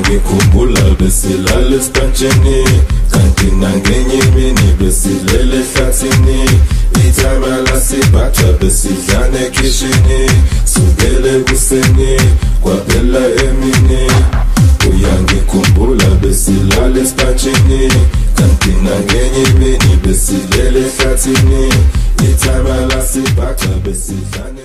ngikhumbula besilala esipantshini kanti nangenye imini besilele ehlathini ithaba lasibathwa besidlana kishini. sukele kuseni kwaphela emini. Uyangikhumbula besilala esipantshini kanti nangenye imini besilele ehlathini ithaba lasibathwa besidlana